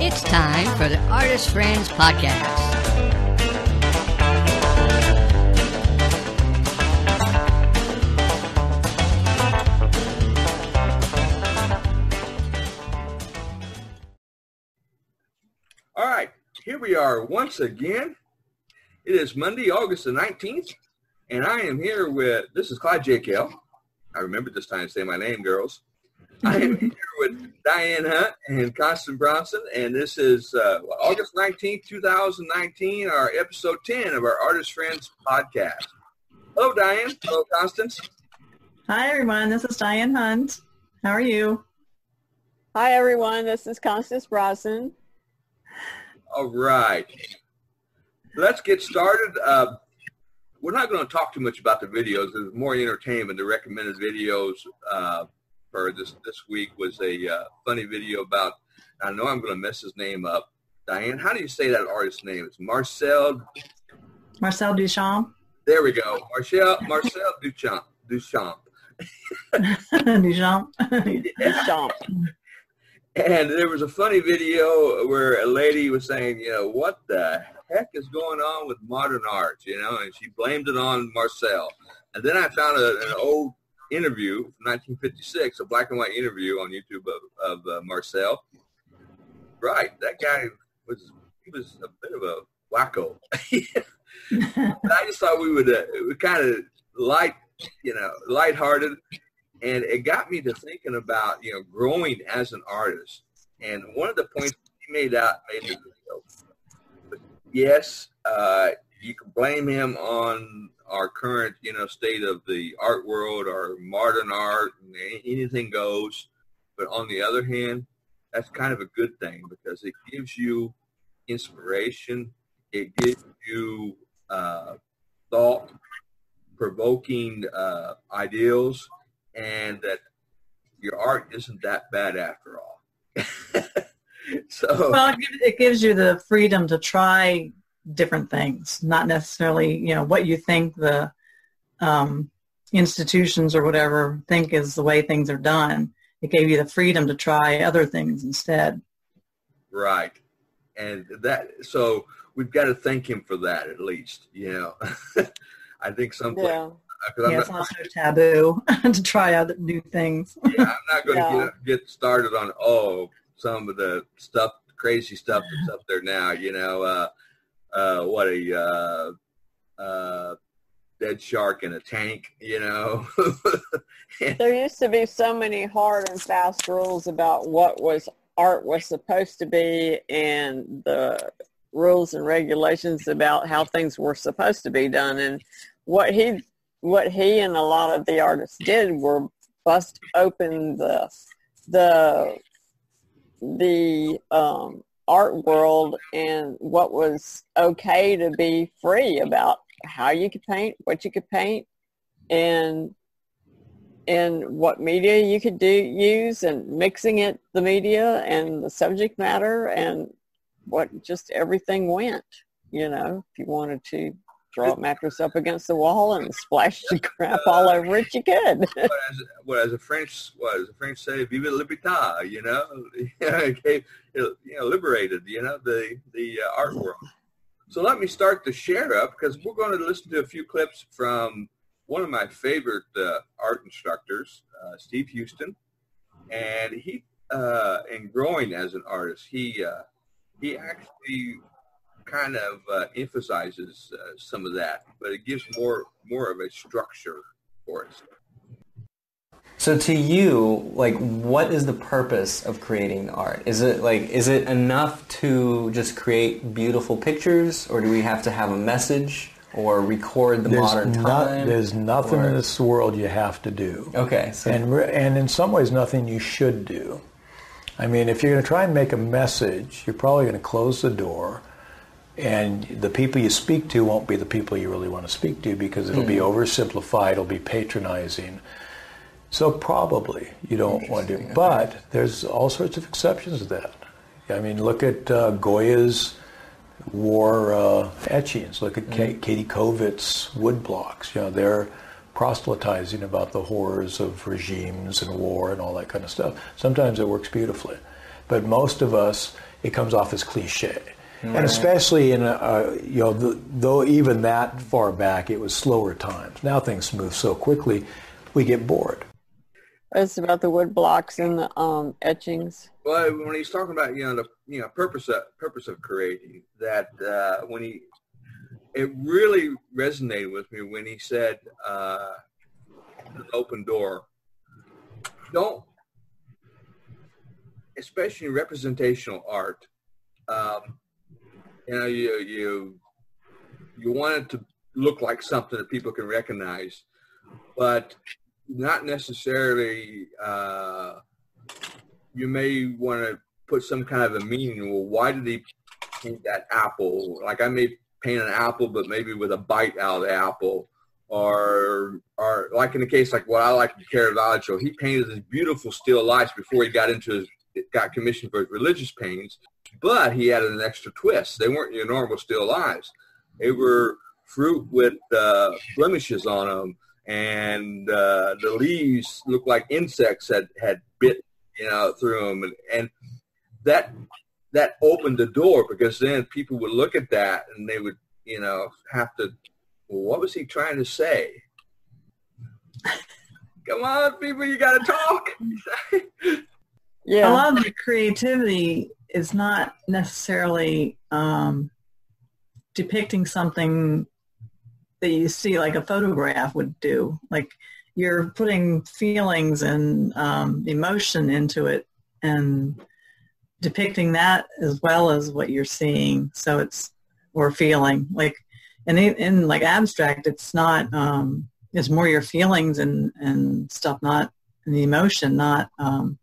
It's time for the Artist Friends Podcast. We are once again. It is Monday, August the 19th, and I am here with, this is Clyde J. Kell. I remember this time to say my name, girls. I am here with Diane Hunt and Constance Brosnan, and this is uh, August 19th, 2019, our episode 10 of our Artist Friends podcast. Hello, Diane. Hello, Constance. Hi, everyone. This is Diane Hunt. How are you? Hi, everyone. This is Constance Brosnan. All right. Let's get started. Uh, we're not going to talk too much about the videos. There's more entertainment. The recommended videos uh, for this this week was a uh, funny video about. I know I'm going to mess his name up. Diane, how do you say that artist's name? It's Marcel. Marcel Duchamp. There we go. Marcel Marcel Duchamp. Duchamp. Duchamp. Duchamp. And there was a funny video where a lady was saying, you know, what the heck is going on with modern art, you know, and she blamed it on Marcel. And then I found a, an old interview from 1956, a black and white interview on YouTube of, of uh, Marcel. Right, that guy was he was a bit of a wacko. I just thought we would uh, we kind of light, you know, lighthearted, and it got me to thinking about you know growing as an artist. And one of the points he made out made the video. Yes, uh, you can blame him on our current, you know, state of the art world or modern art, anything goes. But on the other hand, that's kind of a good thing because it gives you inspiration. It gives you uh, thought provoking uh, ideals and that your art isn't that bad after all. so well, it gives, you the freedom to try different things, not necessarily, you know, what you think the um, institutions or whatever think is the way things are done. It gave you the freedom to try other things instead. Right. And that, so we've got to thank him for that at least, you know. I think some Yeah. Because Yeah, I'm it's not, also taboo to try out new things. yeah, I'm not going to Yeah. get, get started on oh some of the stuff, crazy stuff that's up there now. You know, uh, uh, what a uh, uh, dead shark in a tank. You know, There used to be so many hard and fast rules about what was art was supposed to be and the rules and regulations about how things were supposed to be done. And what he what he and a lot of the artists did were bust open the the the um, art world and what was okay to be free about how you could paint, what you could paint, and and what media you could do use and mixing it the media and the subject matter and what just everything went you know if you wanted to draw a mattress up against the wall and splash the crap all over it you could. What as, a French, as a French say, "Vive la liberté," you know, it you know, liberated, you know, the the uh, art world. So let me start the share up because we're going to listen to a few clips from one of my favorite uh, art instructors, uh, Steve Huston, and he, uh, in growing as an artist, he uh, he actually kind of uh, emphasizes uh, some of that, but it gives more more of a structure for it. So to you, like, what is the purpose of creating art? Is it like, is it enough to just create beautiful pictures, or do we have to have a message, or record the There's, modern not, time? there's nothing or- in this world you have to do. Okay, so And, re- and in some ways, nothing you should do. I mean, if you're going to try and make a message, you're probably going to close the door And the people you speak to won't be the people you really want to speak to because it'll be oversimplified, it'll be patronizing. So probably you don't want to. But there's all sorts of exceptions to that. I mean, look at uh, Goya's war uh, etchings. Look at Ka- Käthe Kollwitz's woodblocks. You know, they're proselytizing about the horrors of regimes and war and all that kind of stuff. Sometimes it works beautifully, but most of us, it comes off as cliche. And especially in, a, a, you know, the, though even that far back, it was slower times. Now things move so quickly, we get bored. It's about the wood blocks and the um, etchings. Well, when he's talking about you know the you know purpose of purpose of creating that uh, when he it really resonated with me when he said uh, an open door. Don't, especially in representational art. Um, you know, you you you want it to look like something that people can recognize, but not necessarily. Uh, you may want to put some kind of a meaning. Well, why did he paint that apple? Like I may paint an apple, but maybe with a bite out of the apple. Or, or like in the case like what I like to Caravaggio, he painted these beautiful still lifes before he got into his got commissioned for his religious paintings, but he added an extra twist. They weren't your normal still lives; they were fruit with uh, blemishes on them, and uh, the leaves looked like insects had had bit you know through them, and, and that that opened the door because then people would look at that and they would you know have to well, what was he trying to say? Come on, people, you got to talk. Yeah. A lot of the creativity is not necessarily um, depicting something that you see like a photograph would do. Like you're putting feelings and um, emotion into it and depicting that as well as what you're seeing. So it's or feeling like, and in, in like abstract, it's not. Um, it's more your feelings and and stuff, not the emotion, not um,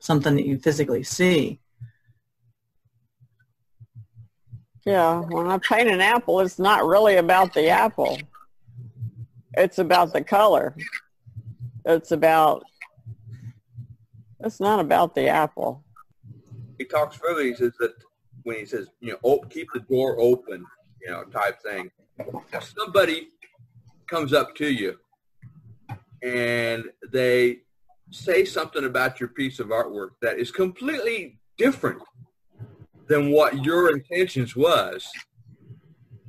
something that you physically see. Yeah, when I paint an apple, it's not really about the apple. It's about the color. It's about, it's not about the apple. he talks further. He says that when he says, you know, keep the door open, you know, type thing. If somebody comes up to you and they say something about your piece of artwork that is completely different than what your intentions was,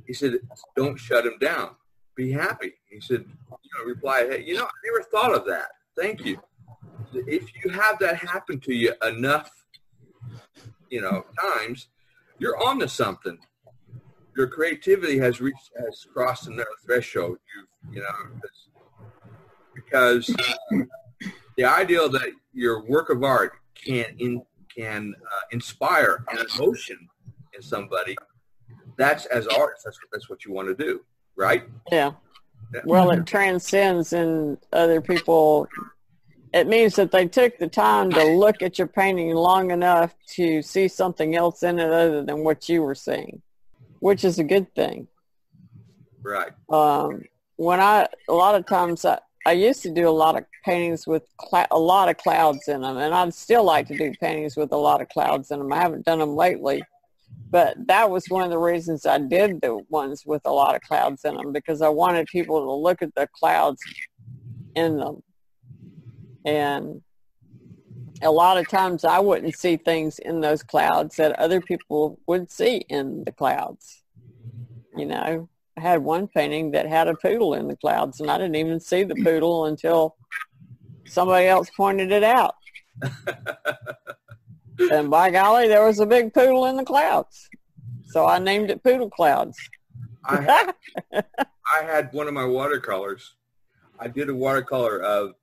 he said, don't shut him down. Be happy. He said, you know, reply, hey, you know, I never thought of that. Thank you. If you have that happen to you enough you know, times, you're on to something. Your creativity has reached, has crossed another threshold. You, you know, because uh, the ideal that your work of art can't in, can uh, inspire an emotion in somebody. That's as artists. That's that's what you want to do, right? Yeah. Yeah. Well, it transcends in other people. It means that they took the time to look at your painting long enough to see something else in it other than what you were seeing, which is a good thing. Right. Um, when I, a lot of times I, I used to do a lot of paintings with cl- a lot of clouds in them, and I'd still like to do paintings with a lot of clouds in them. I haven't done them lately, but that was one of the reasons I did the ones with a lot of clouds in them because I wanted people to look at the clouds in them. And a lot of times I wouldn't see things in those clouds that other people would see in the clouds. You know, had one painting that had a poodle in the clouds and I didn't even see the poodle until somebody else pointed it out. and by golly, there was a big poodle in the clouds. So I named it Poodle Clouds. I I had one of my watercolors. I did a watercolor of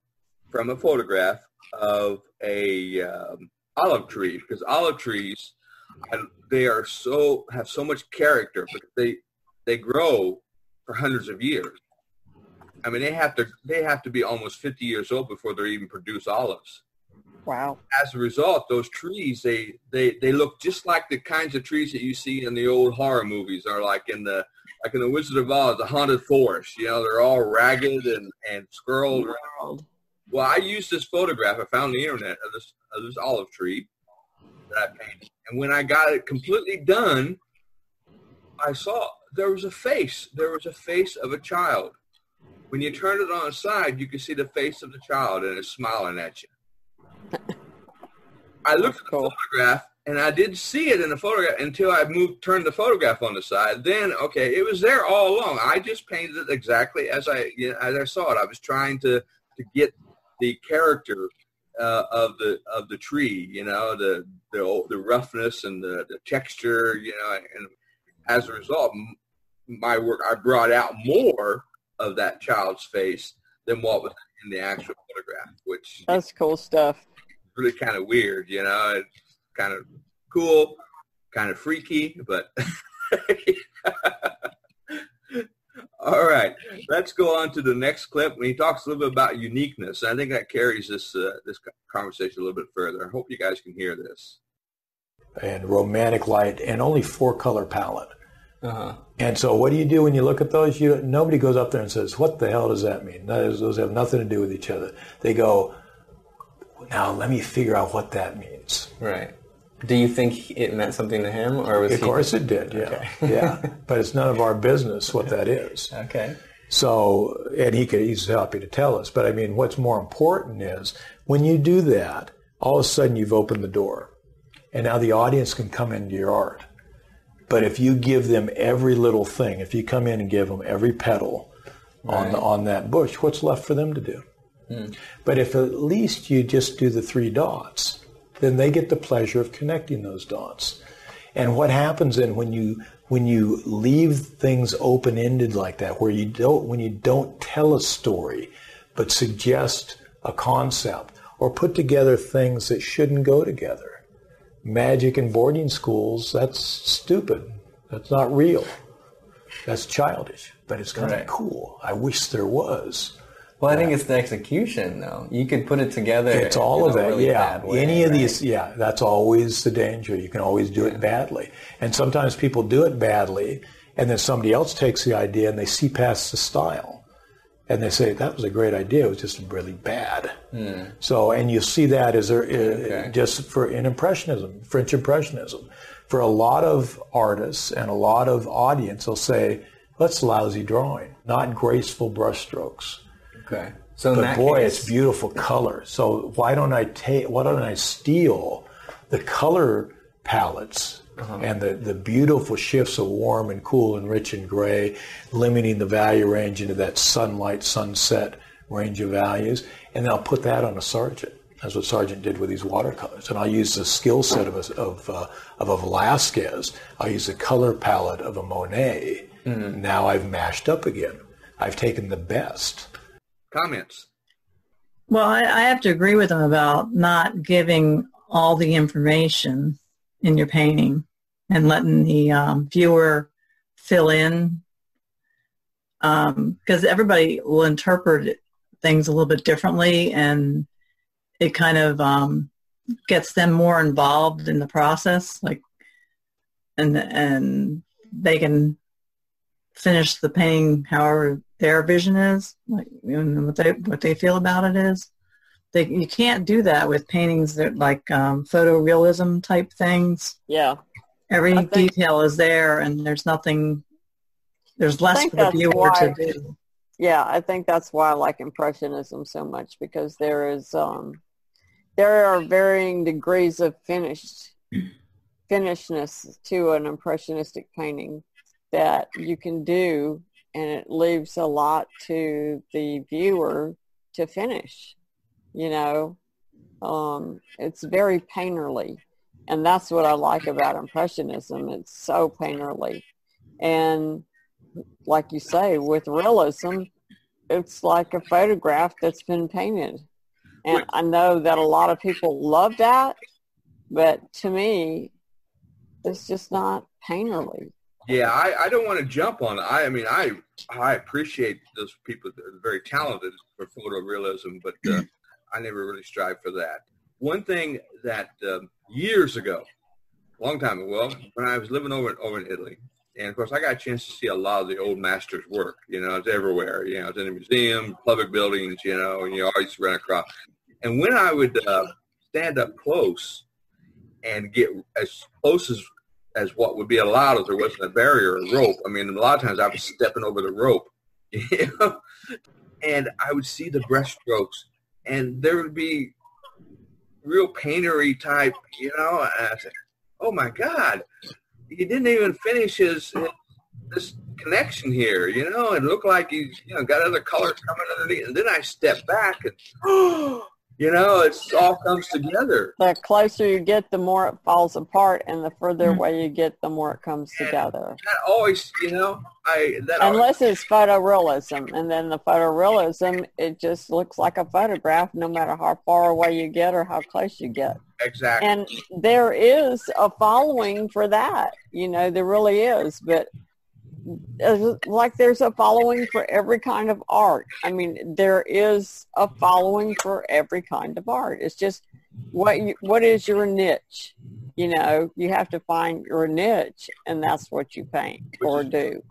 from a photograph of a um, olive tree because olive trees I, they are so have so much character because they they grow for hundreds of years. I mean, they have to they have to be almost 50 years old before they even produce olives. Wow. As a result, those trees they they they look just like the kinds of trees that you see in the old horror movies, or like in the like in the Wizard of Oz, the haunted forest. You know, they're all ragged and and scrolled. World. Well, I used this photograph I found on the internet of this of this olive tree that I painted, and when I got it completely done, I saw there was a face. There was a face of a child. When you turn it on its side, you can see the face of the child, and it's smiling at you. I looked at the photograph, and I didn't see it in the photograph until I moved, turned the photograph on the side. Then, okay, it was there all along. I just painted it exactly as I you know, as I saw it. I was trying to to get the character uh, of the of the tree, you know, the the the roughness and the, the texture, you know, and as a result, my work I brought out more of that child's face than what was in the actual photograph, which is That's cool stuff. really kind of weird, you know. It's kind of cool, kind of freaky, but all right. Let's go on to the next clip. When he talks a little bit about uniqueness, I think that carries this uh, this conversation a little bit further. I hope you guys can hear this. and romantic light and only four color palette. Uh-huh. And so what do you do when you look at those? You nobody goes up there and says, "What the hell does that mean?" Those, those have nothing to do with each other. They go, "Now let me figure out what that means." Right. Do you think it meant something to him, or was Of he? course it did, yeah, yeah. But it's none of our business what that is. Okay. So, and he could, he's happy to tell us. But I mean, what's more important is when you do that, all of a sudden you've opened the door, and now the audience can come into your art. But if you give them every little thing, if you come in and give them every petal on the, on that bush, what's left for them to do? Hmm. But if at least you just do the three dots, then they get the pleasure of connecting those dots. And what happens then when you when you leave things open ended like that, where you don't when you don't tell a story, but suggest a concept or put together things that shouldn't go together. Magic in boarding schools, that's stupid. That's not real. That's childish. But it's kind of Right. cool. I wish there was. Well, I think it's the execution, though. You could put it together. It's all of that, really yeah. way, Any of right? these, yeah, that's always the danger. You can always do it badly. And sometimes people do it badly, and then somebody else takes the idea and they see past the style. And they say, that was a great idea, it was just really bad. So, and you see that as a, uh, just for in Impressionism, French Impressionism. For a lot of artists and a lot of audience, they'll say, that's lousy drawing, not graceful brushstrokes. Okay. So But boy, case, it's beautiful color. So why don't I take? Why don't I steal the color palettes Uh-huh. and the, the beautiful shifts of warm and cool and rich and gray, limiting the value range into that sunlight, sunset range of values, and then I'll put that on a Sargent. That's what Sargent did with these watercolors. And I'll use the skill set of a, of, uh, of a Velasquez. I'll use the color palette of a Monet. Mm-hmm. Now I've mashed up again. I've taken the best. Comments? Well, I, I have to agree with him about not giving all the information in your painting and letting the um, viewer fill in. Because everybody will interpret things a little bit differently and it kind of um, gets them more involved in the process like and and they can finish the painting however their vision is like what they what they feel about it is they, you can't do that with paintings that like um, photorealism type things Yeah. every think- detail is there and there's nothing there's less for the viewer why- to do Yeah, I think that's why I like impressionism so much because there is um there are varying degrees of finished finishedness to an impressionistic painting that you can do and it leaves a lot to the viewer to finish. You know, um, it's very painterly, and that's what I like about impressionism. It's so painterly, and like you say, with realism, it's like a photograph that's been painted. And I know that a lot of people love that, but to me, it's just not painterly. Yeah, I, I don't want to jump on it. I, I mean, I I appreciate those people that are very talented for photorealism, but uh, I never really strive for that. one thing that um, years ago, long time ago, when I was living over over in Italy, and of course I got a chance to see a lot of the old masters' work. You know, it's everywhere. You know, it's in the museum, public buildings. You know, and you always run across. And when I would uh, stand up close and get as close as as what would be allowed if there wasn't a barrier, a rope. I mean, a lot of times I was stepping over the rope, you know, and I would see the breaststrokes, and there would be real paintery type, you know. I said, "Oh my God, he didn't even finish his, his this connection here, you know. It looked like he's, you know, got other colors coming underneath." And then I stepped back and. Oh, you know, it all comes together. The closer you get, the more it falls apart, and the further mm-hmm. away you get, the more it comes and together. That always, you know, I that unless always, it's photorealism, and then the photorealism, it just looks like a photograph, no matter how far away you get or how close you get. Exactly. And there is a following for that. You know, there really is, but like there's a following for every kind of art. I mean, there is a following for every kind of art. It's just what you, what is your niche? You know, you have to find your niche, and that's what you paint or do.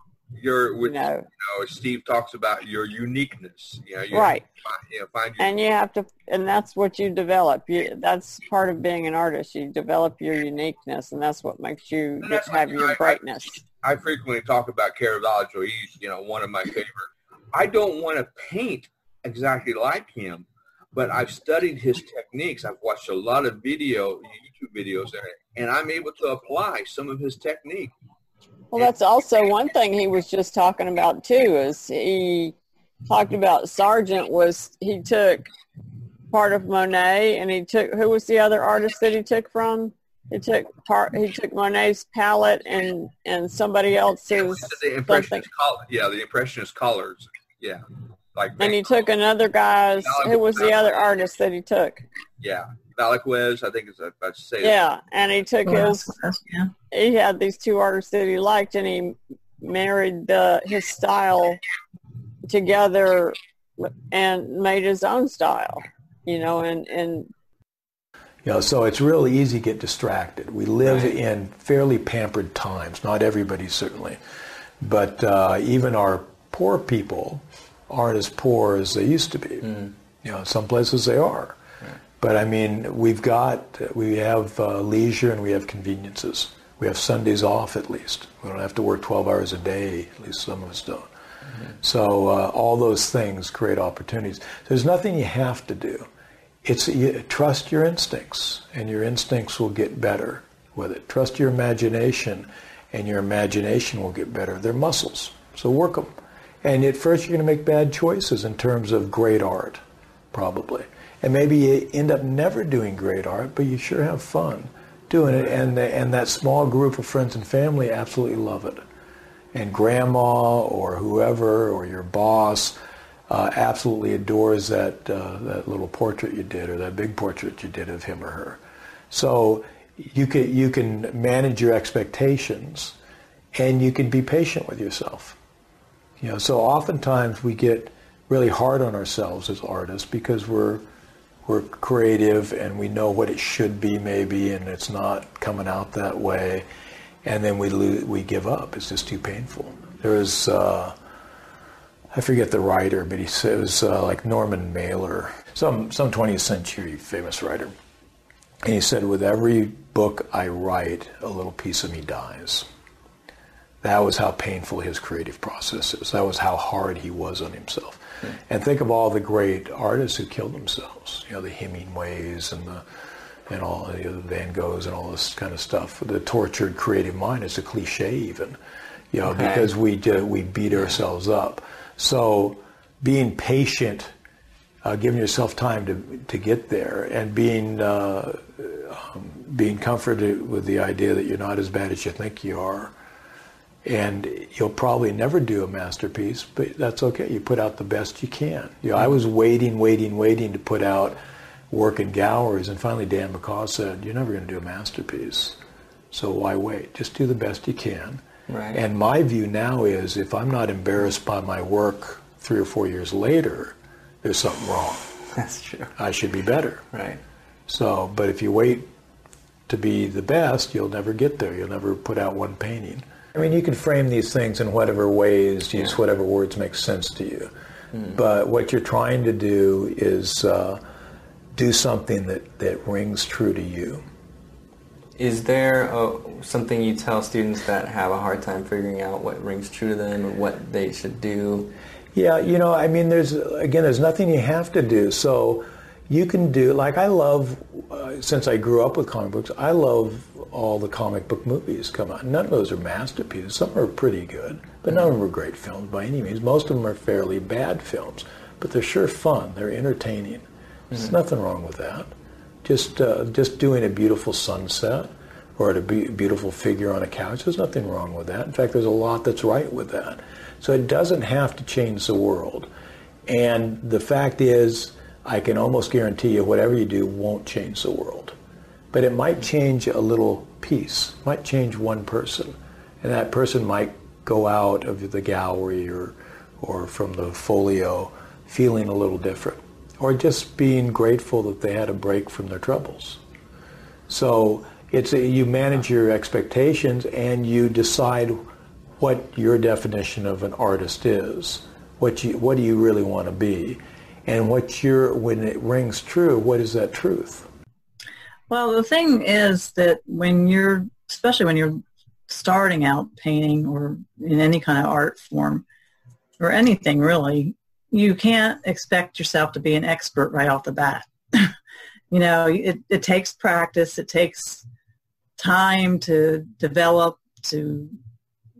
Your, which, you know, you know, Steve talks about your uniqueness. You know, you right. Find, you know, find your and you have to, and that's what you develop. You, that's part of being an artist. You develop your uniqueness, and that's what makes you have your brightness. I frequently talk about Caravaggio. He's, you know, one of my favorite. I don't want to paint exactly like him, but I've studied his techniques. I've watched a lot of video, YouTube videos, and I'm able to apply some of his technique. Well, that's also one thing he was just talking about too. Is he talked about Sargent was he took part of Monet and he took who was the other artist that he took from? He took part. He took Monet's palette and and somebody else's. The impressionist color. Yeah, the impressionist colors. Yeah, like. And he took another guy's. Who was the other artist that he took? Yeah, Velázquez. I think it's. I say. Yeah, and he took his. Yeah. He had these two artists that he liked, and he married the his style together and made his own style. You know, and and you know, so it's really easy to get distracted. We live right. in fairly pampered times. Not everybody certainly, but uh, even our poor people aren't as poor as they used to be. Mm. You know, some places they are. But I mean, we've got we have uh, leisure and we have conveniences. We have Sundays off at least. We don't have to work 12 hours a day. At least some of us don't. Mm-hmm. So uh, all those things create opportunities. There's nothing you have to do it's trust your instincts, and your instincts will get better with it. Trust your imagination, and your imagination will get better. They're muscles, so work them. And at first, you're going to make bad choices in terms of great art, probably. And maybe you end up never doing great art, but you sure have fun doing it. And, the, and that small group of friends and family absolutely love it. And grandma or whoever or your boss uh, absolutely adores that uh, that little portrait you did or that big portrait you did of him or her. So you can you can manage your expectations, and you can be patient with yourself. You know, so oftentimes we get really hard on ourselves as artists because we're we're creative and we know what it should be maybe, and it's not coming out that way, and then we lo- we give up. It's just too painful. There is. Uh, I forget the writer, but he says was uh, like Norman Mailer, some some 20th century famous writer. And he said, with every book I write, a little piece of me dies. That was how painful his creative process is. That was how hard he was on himself. Mm. And think of all the great artists who killed themselves. You know, the Hemingways and the and all you know, the Van Goghs and all this kind of stuff. The tortured creative mind is a cliche even, you know, okay. because we do, we beat ourselves up. So being patient, uh, giving yourself time to, to get there, and being uh, um, being comforted with the idea that you're not as bad as you think you are. And you'll probably never do a masterpiece, but that's okay. You put out the best you can. You know, I was waiting, waiting, waiting to put out work in galleries, and finally Dan McCaw said, "You're never going to do a masterpiece, so why wait? Just do the best you can." Right. And my view now is if I'm not embarrassed by my work three or four years later, there's something wrong. That's true. I should be better. Right. So, but if you wait to be the best, you'll never get there. You'll never put out one painting. I mean, you can frame these things in whatever ways, use Yeah. whatever words make sense to you. But what you're trying to do is uh, do something that, that rings true to you. Is there uh something you tell students that have a hard time figuring out what rings true to them and what they should do? Yeah, you know, I mean, there's again, there's nothing you have to do. So you can do like I love. Uh, since I grew up with comic books, I love all the comic book movies come out. None of those are masterpieces. Some are pretty good, but none of them are great films by any means. Most of them are fairly bad films, but they're sure fun. They're entertaining. There's nothing wrong with that. Just uh, just doing a beautiful sunset or at a be- beautiful figure on a couch. There's nothing wrong with that. In fact, there's a lot that's right with that. So it doesn't have to change the world. And the fact is, I can almost guarantee you whatever you do won't change the world. But it might change a little piece, might change one person. And that person might go out of the gallery or, or from the folio feeling a little different. Or just being grateful that they had a break from their troubles. So it's a, you manage your expectations and you decide what your definition of an artist is. What you what do you really want to be, and what your when it rings true, what is that truth? Well, the thing is that when you're, especially when you're starting out painting or in any kind of art form or anything really, you can't expect yourself to be an expert right off the bat. you know, it, it takes practice. It takes time to develop, to,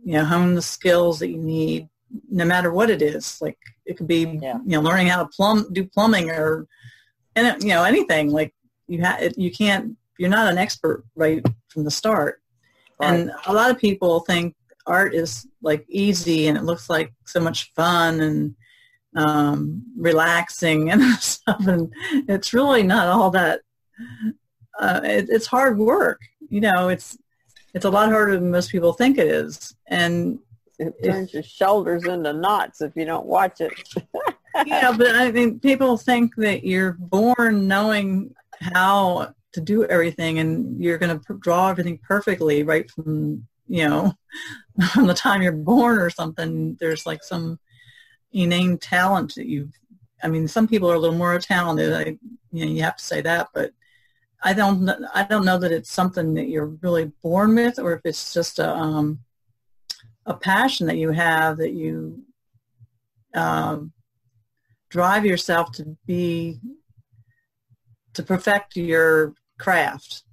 you know, hone the skills that you need, no matter what it is. Like it could be, Yeah. you know, learning how to plumb, do plumbing or, and you know, anything like you ha- you can't you're not an expert right from the start and a lot of people think art is like easy and it looks like so much fun and um, relaxing and stuff and it's really not all that uh, it, it's hard work you know it's it's a lot harder than most people think it is and It turns your shoulders into knots if you don't watch it. yeah, but I mean, people think that you're born knowing how to do everything, and you're going to draw everything perfectly right from you know from the time you're born or something. There's like some inane talent that you. I mean, some people are a little more talented. I, you know, you have to say that, but I don't. I don't know that it's something that you're really born with, or if it's just a um, a passion that you have that you um, drive yourself to be to perfect your craft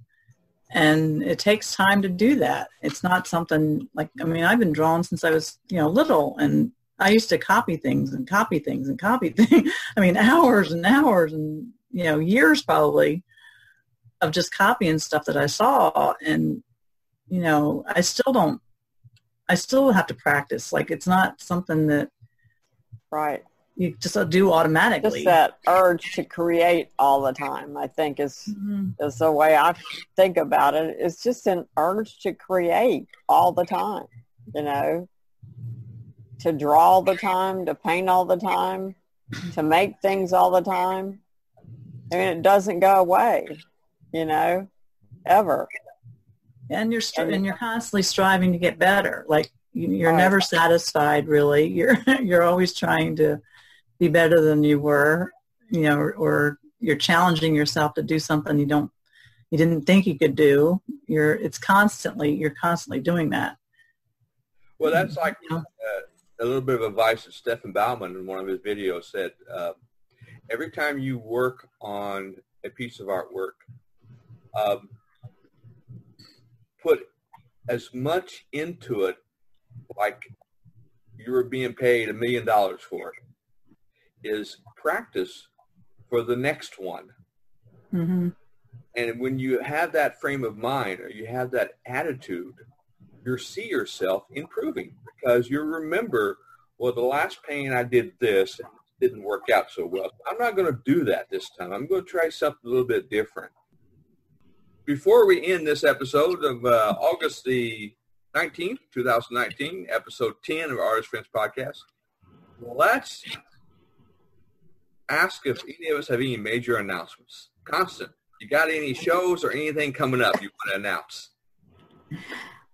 and it takes time to do that it's not something like i mean i've been drawing since i was you know little and i used to copy things and copy things and copy things i mean hours and hours and you know years probably of just copying stuff that i saw and you know i still don't i still have to practice like it's not something that Right. you just do automatically Just that urge to create all the time, I think is Mhm. is the way I think about it. It's just an urge to create all the time, you know, to draw all the time, to paint all the time, to make things all the time. I mean, it doesn't go away, you know, ever. and you're stri- and you're constantly striving to get better like you- you're Right. never satisfied really you're you're always trying to be better than you were you know or, or you're challenging yourself to do something you don't you didn't think you could do you're it's constantly you're constantly doing that Well, that's like Yeah. uh, a little bit of advice that Stefan Baumann in one of his videos said. Uh, every time you work on a piece of artwork, um, put as much into it like you were being paid a million dollars for it. Is practice for the next one. hmm And when you have that frame of mind or you have that attitude, you see yourself improving because you remember, well, the last pain I did this didn't work out so well. I'm not going to do that this time. I'm going to try something a little bit different. Before we end this episode of uh, August the 19th, 2019, episode 10 of Artist Friends Podcast, let's ask if any of us have any major announcements. Constant, you got any shows or anything coming up you want to announce?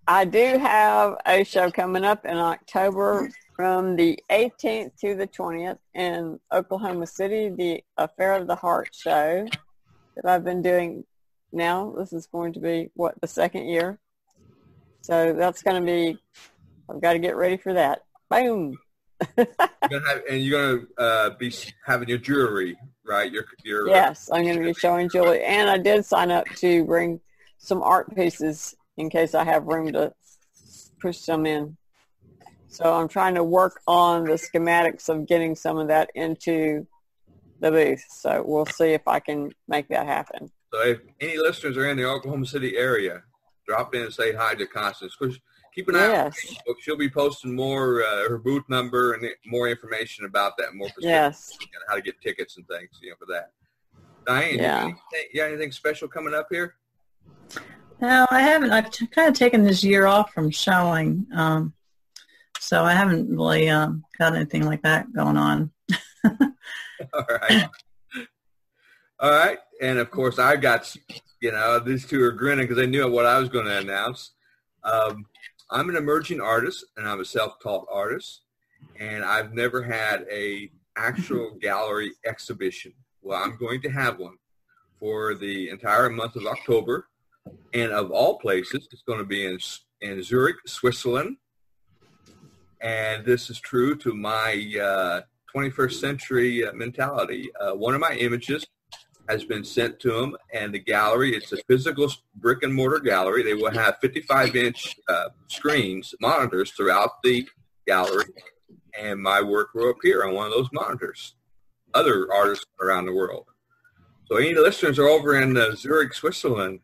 I do have a show coming up in October from the 18th to the 20th in Oklahoma City, the Affair of the Heart show that I've been doing now. This is going to be, what, the second year? So that's going to be, I've got to get ready for that. Boom. you're have, and you're going to uh, be having your jewelry, right? Your, your Yes, I'm going to be showing jewelry. And I did sign up to bring some art pieces in case I have room to push some in. So I'm trying to work on the schematics of getting some of that into the booth. So we'll see if I can make that happen. So if any listeners are in the Oklahoma City area, drop in and say hi to Constance. Keep an eye yes. on Facebook. She'll be posting more uh, her booth number and more information about that, more yes. You know, how to get tickets and things, you know, for that. Diane, yeah. you, you got anything special coming up here? No, I haven't. I've t- kind of taken this year off from showing, um, so I haven't really um, got anything like that going on. All right. All right. And of course, I got, you know, these two are grinning because they knew what I was going to announce. Um, I'm an emerging artist and I'm a self-taught artist and I've never had a actual gallery exhibition. Well, I'm going to have one for the entire month of October. And of all places, it's going to be in, in Zurich, Switzerland. And this is true to my uh, 21st century uh, mentality. Uh, one of my images has been sent to them, and the gallery, it's a physical brick and mortar gallery. They will have 55 inch uh, screens, monitors throughout the gallery, and my work will appear on one of those monitors. Other artists around the world. So any listeners are over in uh, Zurich, Switzerland,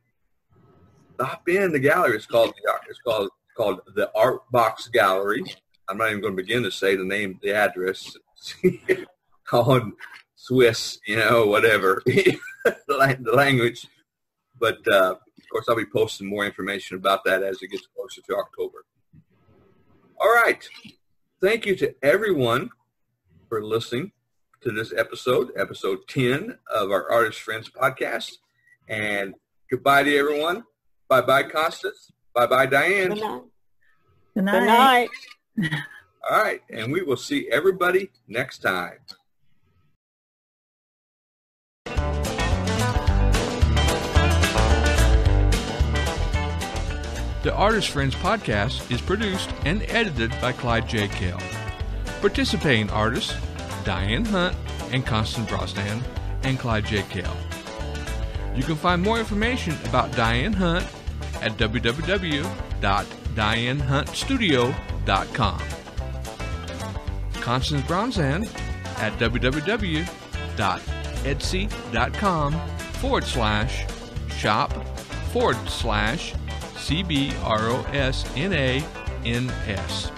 stop in the gallery. It's called it's called called the Art Box Gallery. I'm not even going to begin to say the name, the address. on Swiss, you know, whatever the language. But uh, of course, I'll be posting more information about that as it gets closer to October. All right. Thank you to everyone for listening to this episode, episode 10 of our Artist Friends podcast. And goodbye to everyone. Bye-bye, Constance. Bye-bye, Diane. Good night. Good night. Good night. All right. And we will see everybody next time. The Artist Friends podcast is produced and edited by Clyde J. Kell. Participating artists Diane Hunt and Constance Brosnan and Clyde J. Kell. You can find more information about Diane Hunt at www.dianehuntstudio.com. Constance Brosnan at www.etsy.com forward slash shop forward slash C-B-R-O-S-N-A-N-S.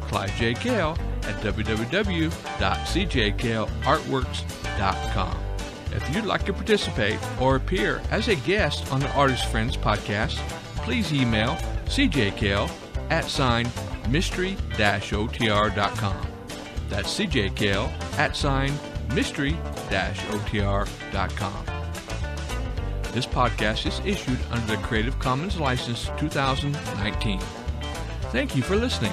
Clyde J. Kell at www.cjkellartworks.com. If you'd like to participate or appear as a guest on the Artist Friends podcast, please email cjkell at sign mystery-otr.com. That's cjkell at sign mystery-otr.com. This podcast is issued under the Creative Commons License 2019. Thank you for listening.